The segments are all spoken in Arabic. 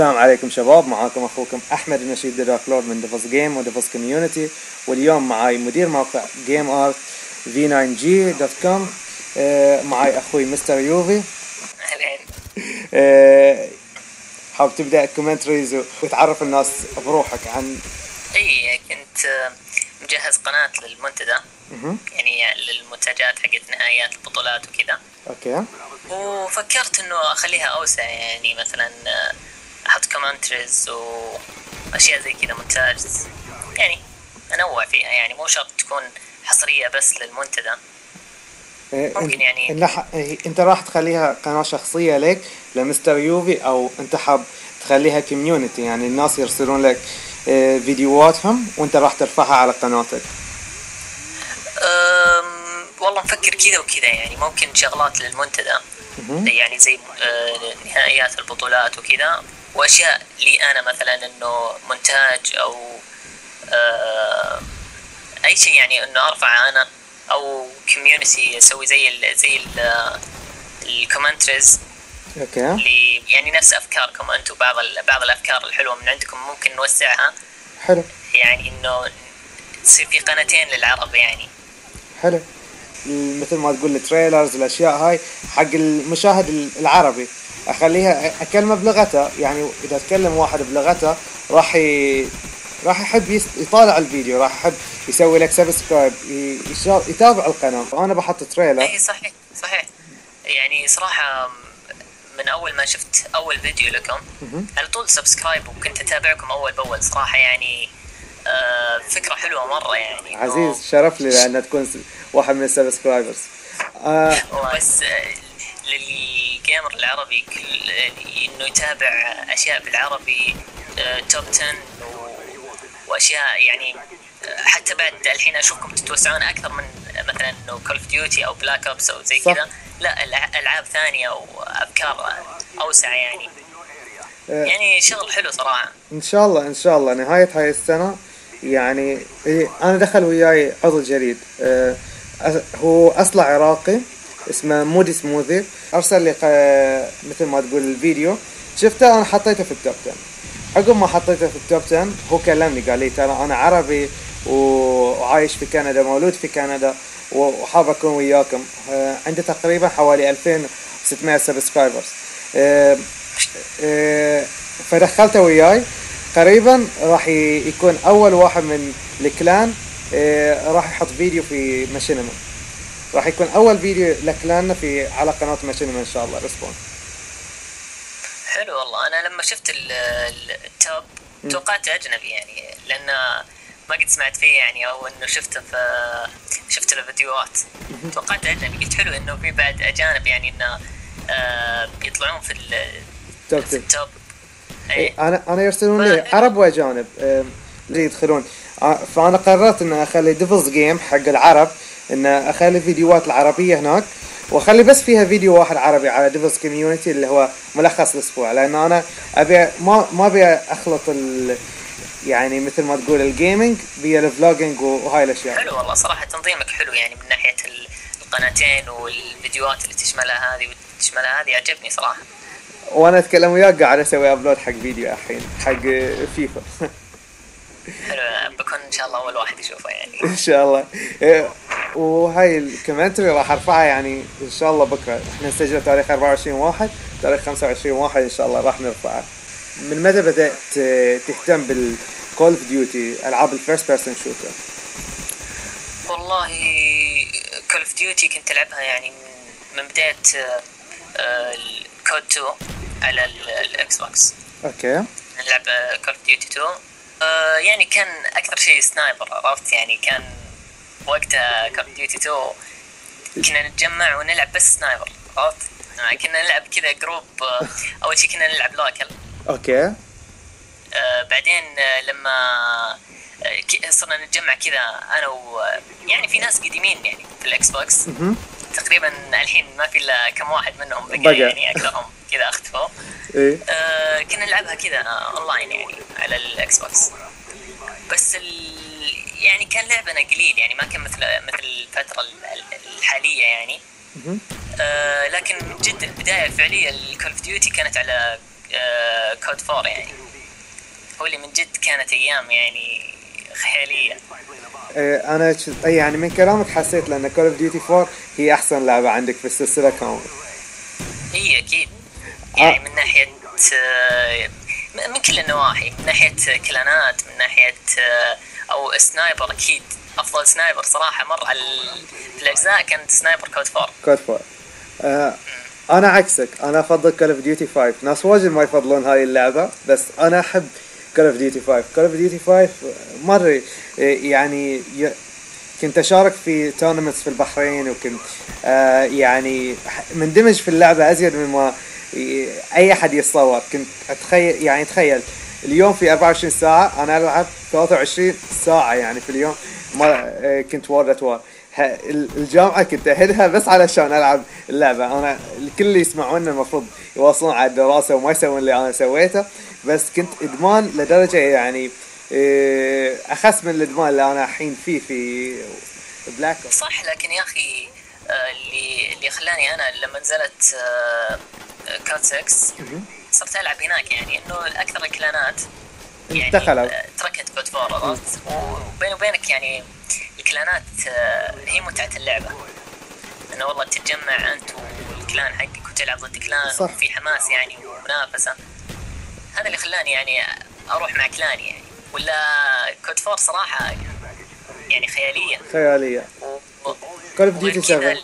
السلام عليكم شباب معاكم أخوكم أحمد النشيد Dark Lord من ديفوس جيم وديفوس community واليوم معاي مدير موقع جيم ارت في 9 جي dot com معاي أخوي Mr يوفي. آه، حاب تبدأ commentaries وتعرف الناس بروحك عن إي كنت آه، مجهز قناة للمنتدى. يعني للمنتجات حقت نهايات البطولات وكذا. Okay. وفكرت إنه أخليها أوسع يعني مثلا آه، أحط commentaries واشياء زي كذا مونتاج يعني أنوع فيها يعني مو شرط تكون حصرية بس للمنتدى. آه، ممكن يعني- آه، إنت راح تخليها قناة شخصية لك ل Mr يوفي أو أنت حاب تخليها community يعني الناس يرسلون لك آه، فيديوهاتهم وأنت راح ترفعها على قناتك. أم، والله مفكر كذا وكذا يعني ممكن شغلات للمنتدى. يعني زي نهائيات البطولات وكذا. وأشياء لي أنا مثلا إنه مونتاج أو آه، أي شيء يعني إنه ارفع أنا أو community أسوي زي ال زي ال ال commentaries Okay. اللي يعني نفس أفكاركم أنتم بعض بعض الأفكار الحلوة من عندكم ممكن نوسعها. حلو. يعني إنه تصير في قناتين للعرب يعني. حلو. مثل ما تقول ال trailers الأشياء هاي حق المشاهد العربي. أخليها اكلمه بلغته يعني إذا تكلم واحد بلغته راح ي... راح يحب يطالع الفيديو راح يحب يسوي لك subscribe ي... يشا- يتابع القناة. وأنا بحط trailer إي صحيح صحيح. يعني صراحة من أول ما شفت أول فيديو لكم. على طول subscribe وكنت أتابعكم أول بأول. صراحة يعني آه فكرة حلوة مرة يعني. عزيز شرف لي لأن تكون واحد من ال subscribers آه. بس آه، لل gamer العربي كل إنه يتابع أشياء بالعربي آه top 10 و... وأشياء يعني آه، حتى بعد الحين أشوفكم تتوسعون أكثر من مثلا إنه Call of Duty أو Black Ops أو زي. كذا. لا الع- ألعاب ثانية وافكار أوسع يعني. آه، يعني شغل حلو صراحة. إن شاء الله إن شاء الله. نهاية هاي السنة يعني إيه، أنا دخل وياي عضو جديد. آه، هو اصله عراقي. اسمه مودي سموذي أرسل لي مثل ما تقول الفيديو. شفته أنا حطيته في ال top 10 عقب ما حطيته في ال top 10 هو كلمني قال لي ترى أنا عربي وعايش في كندا مولود في كندا وحاب أكون وياكم. آه، عنده تقريبا حوالي 2600 subscribers آه، آه، فدخلته وياي. قريبا راح يكون أول واحد من ال clan راح يحط فيديو في Machinima راح يكون أول فيديو ل clan نا في على قناة Machinima إن شاء الله. Respawn حلو والله. أنا لما شفت ال- ال- ال top توقعت أجنبي يعني لأن ما قد سمعت فيه يعني أو إنه شفته في شفت له فيديوهات. توقعت أجنبي. قلت حلو إنه في بعد أجانب يعني إنه آه يطلعون في ال- top في 10 ال top. إيه، اي أنا أنا يرسلون لي عرب وأجانب اللي يدخلون. آه، فأنا قررت ان أخلي Devils Game حق العرب. إن أخلي فيديوهات العربية هناك وأخلي بس فيها فيديو واحد عربي على Devils Community اللي هو ملخص الأسبوع. لأن أنا أبي ما ما أبي أخلط ال يعني مثل ما تقول الجيمنج بيا الفلوجينج وهاي الأشياء. حلو والله صراحة تنظيمك حلو يعني من ناحية ال- القناتين والفيديوهات اللي تشملها هذه وتشملها هذه عجبني صراحة. وأنا أتكلم وياك قاعد أسوي upload حق فيديو الحين حق فيفا حلو بكون إن شاء الله أول واحد يشوفه يعني. إن شاء الله. إيه، وهاي ال commentary راح أرفعها يعني إن شاء الله بكرة. إحنا نسجل تاريخ 24 واحد تاريخ 25 واحد إن شاء الله راح نرفعها. من متى بدأت ت- تهتم بال Call of Duty ألعاب ال first person shooter والله Call of Duty كنت ألعبها يعني من بداية COD 2 على ال- ال Xbox okay. نلعب Call of Duty 2 آه، يعني كان أكثر شيء sniper عرفت؟ يعني كان وقتها Call of Duty 2 كنا نتجمع ونلعب بس sniper عرفت؟ آه، كنا نلعب كذا group آه، أول شيء كنا نلعب local okay. آه، بعدين آه، لما آه، صرنا نتجمع كذا أنا و يعني في ناس قديمين يعني في ال Xbox. تقريبا الحين ما في إلا كم واحد منهم بقى. يعني أكثرهم كذا أختفوا. إيه آه كنا نلعبها كذا اونلاين يعني على ال Xbox بس ال... يعني كان لعبنا قليل يعني ما كان مثل مثل الفترة ال- ال- الحالية يعني. آه لكن جد البداية الفعلية ال Call of Duty كانت على COD four يعني. هو اللي من جد كانت أيام يعني خيالية. إيه، أنا ش- أي يعني من كلامك حسيت لأن Call of Duty 4 هي أحسن لعبة عندك في السلسلة كامل هي أكيد. يعني من ناحية آه، من من كل النواحي. من ناحية clan ات من ناحية آه، أو sniper أكيد. أفضل sniper صراحة مر على الأجزاء كانت sniper COD four. COD 4 آه أنا عكسك. أنا أفضل Call of Duty 5 ناس واجد ما يفضلون هاي اللعبة بس أنا أحب Call of Duty 5 Call of Duty 5 مرة إيه، يعني ي- كنت أشارك في tournaments في البحرين وكنت آه يعني مندمج في اللعبة أزيد مما ي- أي أحد يتصور. كنت أتخيل يعني تخيل اليوم في 24 ساعة أنا ألعب 23 ساعة يعني في اليوم. ما آه، كنت وورد ات وور ه- ال- الجامعة كنت أهدها بس علشان ألعب اللعبة. أنا الكل اللي يسمعونا المفروض يواصلون على الدراسة وما يسوون اللي أنا سويته بس كنت إدمان لدرجة يعني إيه، أخس من الإدمان اللي أنا الحين فيه في Black. صح لكن يا أخي آه، اللي اللي خلاني أنا لما نزلت آه، COD 6 صرت ألعب هناك يعني إنه أكثر ال clan ات يعني. آه، تركت COD four عرفت؟ وبيني وبينك يعني ال clan ات آه، هي متعة اللعبة. انه والله تتجمع أنت وال clan حقك وتلعب ضد clan صح. وفي حماس يعني ومنافسة. هذا اللي خلاني يعني أروح مع clan ي يعني. ولا COD four صراحة يعني خيالية. خيالية. of Duty و COD 7. ال-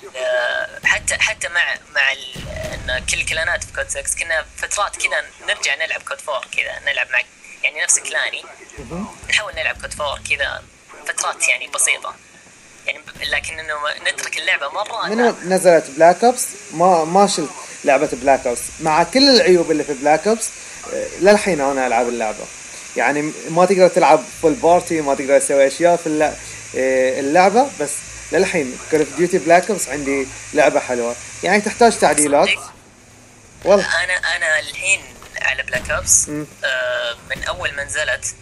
حتى حتى مع مع ال- إن كل clan ات في COD 6 كنا فترات كذا نرجع نلعب COD 4 كذا نلعب مع يعني نفس clan ي. نحاول نلعب COD 4 كذا فترات يعني بسيطة. يعني لكن إنه نترك اللعبة مرة من. نزلت Black Ops ما ما شلت لعبة Black Ops مع كل العيوب اللي في Black Ops آه، للحين أنا ألعب اللعبة. يعني ما تقدر تلعب full party ما تقدر تسوي أشياء في آه، اللعبة بس للحين Call of Duty Black Ops عندي لعبة حلوة. يعني تحتاج تعديلات. صدق. والله أنا أنا الحين على Black Ops مم. آه من أول ما نزلت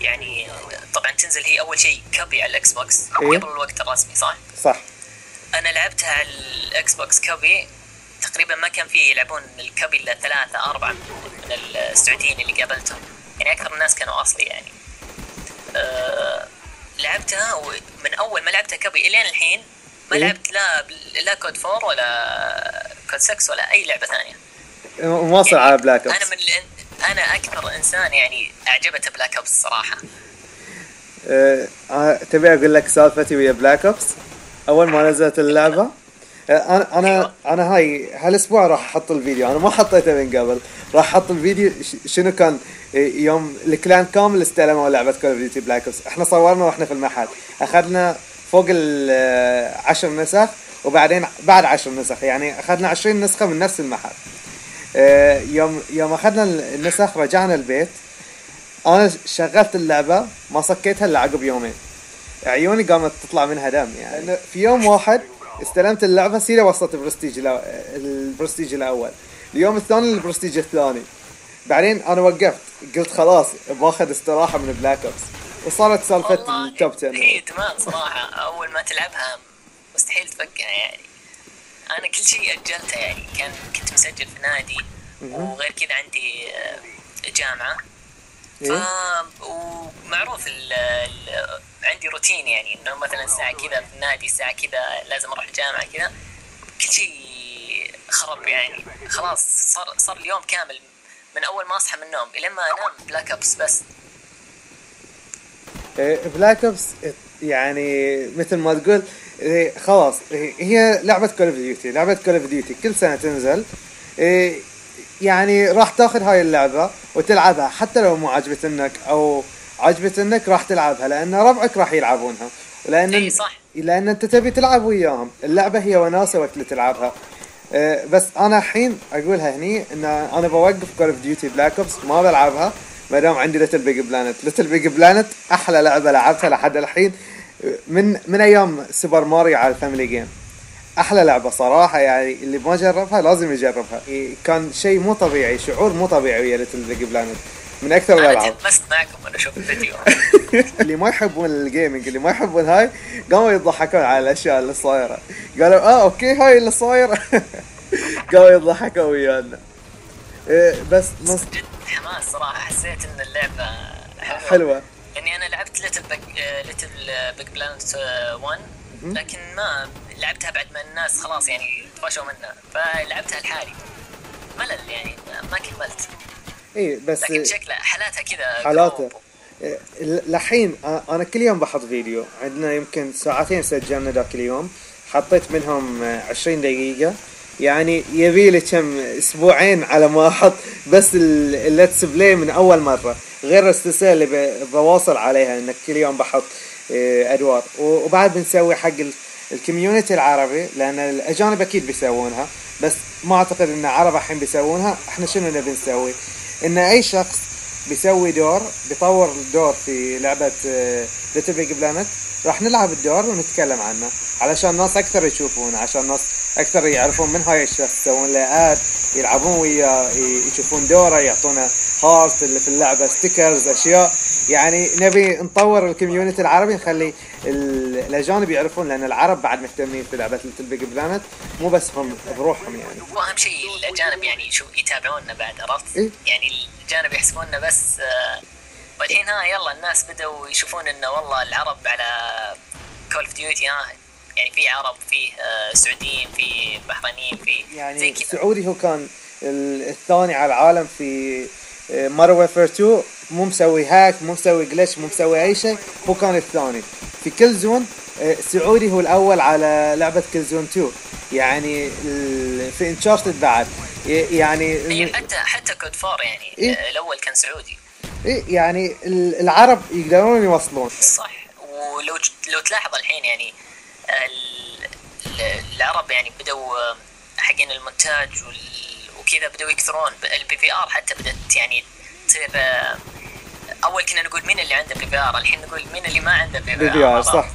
يعني طبعا تنزل هي أول شيء copy على ال Xbox إيه. قبل الوقت الرسمي صح؟ صح أنا لعبتها على ال Xbox copy تقريبا ما كان فيه يلعبون ال copy إلا ثلاثة أربعة من السعوديين اللي قابلتهم يعني أكثر الناس كانوا أصلي يعني أه لعبتها ومن أول ما لعبتها copy إلين الحين ما إيه. لعبت لا لا COD four ولا COD 6 ولا أي لعبة ثانية. مواصل على Black Ops أنا من الإن- أنا أكثر إنسان يعني أعجبته Black Ops الصراحة آه، آه، تبي أقول لك سالفتي ويا Black Ops أول ما نزلت اللعبة آه، أنا أنا أيوة. أنا هاي هالأسبوع راح أحط الفيديو. أنا ما حطيته من قبل. راح أحط الفيديو شنو كان آه، يوم ال clan كامل استلموا لعبة كول اوف ديوتي بلاك اوبس إحنا صورنا وإحنا في المحل. أخذنا فوق العشر نسخ وبعدين بعد عشر نسخ يعني أخذنا 20 نسخة من نفس المحل. آه، يوم يوم أخذنا النسخ رجعنا البيت. أنا شغلت اللعبة ما صكيتها إلا عقب يومين. عيوني قامت تطلع منها دم يعني. في يوم واحد استلمت اللعبة سيرة وصلت ال prestige ال prestige الأول. اليوم الثاني البرستيج الثاني. بعدين أنا وقفت قلت خلاص باخذ استراحة من بلاك اوبس وصارت سالفة ال top 10 هي ادمان صراحة. أول ما تلعبها مستحيل تفكها يعني. أنا كل شيء أجلته يعني كان كنت مسجل في نادي وغير كذا عندي آه، جامعة. ف إيه؟ ومعروف ال ال عندي روتين يعني إنه مثلا الساعة كذا في النادي الساعة كذا لازم أروح الجامعة كذا. كل شيء خرب يعني. خلاص صار صار اليوم كامل من أول ما أصحى من النوم الين ما أنام بلاك اوبس بس. بلاك اوبس يعني مثل ما تقول إيه، خلاص. إيه، هي لعبة كول اوف ديوتي لعبة كول اوف ديوتي كل سنة تنزل. إيه، يعني راح تاخذ هاي اللعبة وتلعبها حتى لو مو عجبتنك أو عجبتنك راح تلعبها لأن ربعك راح يلعبونها. ولأن إي صح. لأن أنت تبي تلعب وياهم. اللعبة هي وناسة وقت اللي تلعبها. إيه، بس أنا الحين أقولها هني إن أنا بوقف كول اوف ديوتي بلاك اوبس ما بلعبها ما دام عندي ليتل بيج بلانت ليتل بيج بلانت أحلى لعبة لعبتها لحد الحين. من من أيام سوبر ماريو على ال family game. أحلى لعبة صراحة يعني اللي ما جربها لازم يجربها. إيه، كان شيء مو طبيعي شعور مو طبيعي ويا ليتل بيج بلانت من أكثر أنا الألعاب. تلمست معكم وأنا أشوف الفيديو. اللي ما يحبون ال gaming اللي ما يحبون هاي قاموا يضحكون على الأشياء اللي صايرة. قالوا آه okay هاي اللي صايرة. قاموا يضحكوا ويانا. إيه بس مص... جد حماس صراحة حسيت إن اللعبة حلوة, حلوة. لاني أنا لعبت ليتل بيج ليتل بيج بلانت 1 لكن ما لعبتها بعد ما الناس خلاص يعني طفشوا منها فلعبتها لحالي. ملل يعني ما كملت. إي بس لكن شكلها حالاتها كذا حالاتها. لحين أنا كل يوم بحط فيديو. عندنا يمكن ساعتين سجلنا ذاك اليوم. حطيت منهم آه، 20 دقيقة. يعني يبي لي كم أسبوعين على ما أحط بس ال let's play من أول مرة. غير السلسلة اللي بواصل عليها إنك كل يوم بحط آه، أدوار. وبعد بنسوي حق ال- community العربي لأن الأجانب أكيد بيسوونها بس ما أعتقد إن العرب الحين بيسوونها. إحنا شنو نبي نسوي؟ إن أي شخص بيسوي دور بيطور الدور في لعبة ليتل بيج بلانت راح نلعب الدور ونتكلم عنه علشان الناس أكثر يشوفونه عشان الناس أكثر يعرفون من هاي الشخص يسوون له add يلعبون وياه يشوفون دوره يعطونا heart اللي في اللعبة stickers أشياء. يعني نبي نطور ال community العربي نخلي ال- الأجانب يعرفون لأن العرب بعد مهتمين في لعبة ليتل بيج بلانت مو بس هم بروحهم يعني. واهم شيء الأجانب يعني شو يتابعونا بعد عرفت؟ إيه. يعني الأجانب يحسبوننا بس آه، والحين ها يلا الناس بدأوا يشوفون إنه والله العرب على كول اوف ديوتي ها. يعني في عرب في آه، سعوديين في بحرينيين في زي يعني كذا. السعودي هو كان ال- الثاني على العالم في مودرن وورفير 2 مو مسوي hack مو مسوي glitch مو مسوي أي شيء هو كان الثاني. في كيل زون آه، السعودي هو الأول على لعبة كيل زون 2 يعني في انشارتد بعد. يعني إيه، حتى حتى كود 4 يعني إيه. آه، الأول كان سعودي. إيه، يعني ال- العرب يقدرون يوصلون. صح. ولو لو تلاحظ الحين يعني ال- ال- العرب يعني بدوا آه، حقين المونتاج وال- وكذا بدوا يكثرون ال PVR حتى بدات يعني تصير آه، أول كنا نقول مين اللي عنده PVR الحين نقول مين اللي ما عنده PVR صح.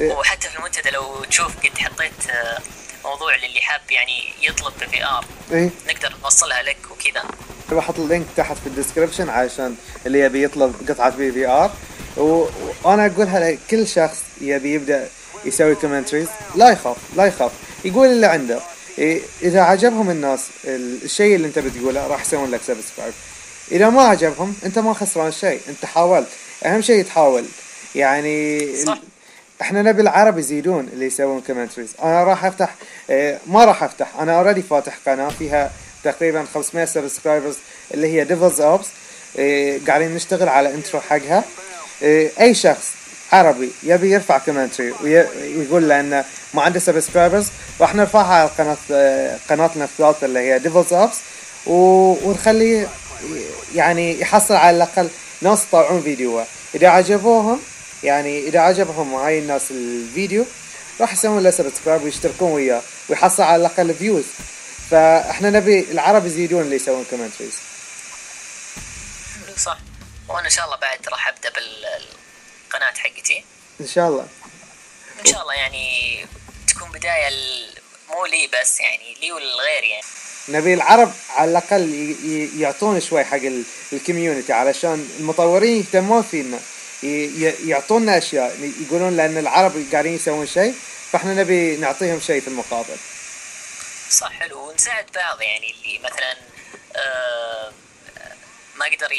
وحتى في المنتدى لو تشوف قد حطيت آه، موضوع للي حاب يعني يطلب PVR إيه. نقدر نوصلها لك وكذا. بحط ال link تحت في ال description علشان اللي يبي يطلب قطعة PVR وأنا أقولها لكل شخص يبي يبدأ يسوي commentaries لا يخاف لا يخاف. يقول اللي عنده. إيه، إذا عجبهم الناس ال- الشيء اللي أنت بتقوله راح يسوون لك subscribe إذا ما عجبهم أنت ما خسران شيء أنت حاولت. أهم شيء تحاول. يعني صح. إحنا نبي العرب يزيدون اللي يسوون commentaries أنا راح أفتح آه ما راح أفتح. أنا already فاتح قناة فيها تقريبا 500 subscribers اللي هي ديفلز اوبس آه قاعدين نشتغل على intro حقها. آه أي شخص عربي يبي يرفع commentary ويقول لأنه ما عنده subscribers راح نرفعها على قناه آه قناتنا الثالثه اللي هي ديفلز اوبس ونخليه يعني يحصل على الأقل ناس يطلعون فيديو إذا عجبوهم يعني إذا عجبهم هاي الناس الفيديو راح يسوون له subscribe ويشتركون وياه ويحصل على الأقل views فإحنا نبي العرب يزيدون اللي يسوون commentaries صح. وأنا إن شاء الله بعد راح أبدأ بالقناه حقتي. إن شاء الله. إن شاء الله يعني تكون بداية مو لي بس يعني لي وللغير يعني. نبي العرب على الأقل يعطون شوي حق ال- ال community علشان المطورين يهتمون فينا. يعطونا أشياء. يقولون لأن العرب قاعدين يسوون شيء فإحنا نبي نعطيهم شيء في المقابل. صح حلو. ونساعد بعض يعني اللي مثلا آه ما قدر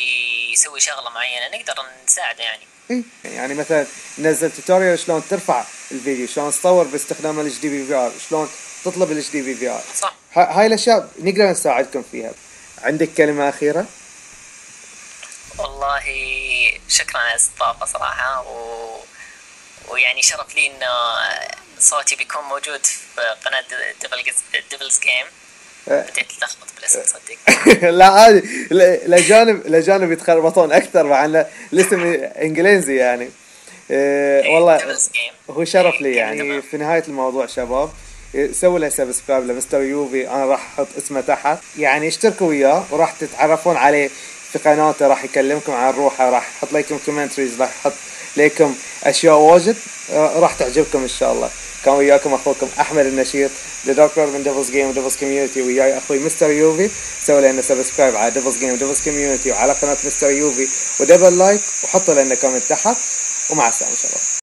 يسوي شغلة معينة نقدر نساعده يعني؟ يعني مثلا نزل tutorial شلون ترفع الفيديو شلون تصور باستخدام ال HD PVR شلون تطلب ال HD PVR صح. هاي الأشياء نقدر نساعدكم فيها. عندك كلمة أخيرة؟ والله شكرا على الاستضافه صراحة و... ويعني شرف لي انه صوتي بيكون موجود في قناة Devils Game بديت اتلخبط بالاسم تصدق لا عادي. ال- الاجانب الاجانب يتخربطون أكثر مع انه الاسم إنجليزي يعني. إيه والله Devils Game هو شرف لي إيه، يعني تمام. في نهاية الموضوع شباب. إيه، سووا له subscribe ل Mr JUVE. أنا راح أحط اسمه تحت. يعني اشتركوا وياه وراح تتعرفون عليه في قناته. راح يكلمكم عن روحه. راح يحط لكم commentaries راح يحط لكم أشياء واجد. راح تعجبكم إن شاء الله. كان وياكم أخوكم أحمد النشيط دكتور من Devils Game و Devils Community وياي أخوي Mr JUVE. سووا لنا subscribe على Devils Game و Devils Community وعلى قناة Mr JUVE. و double like وحطوا لنا comment تحت ومع السلامة شباب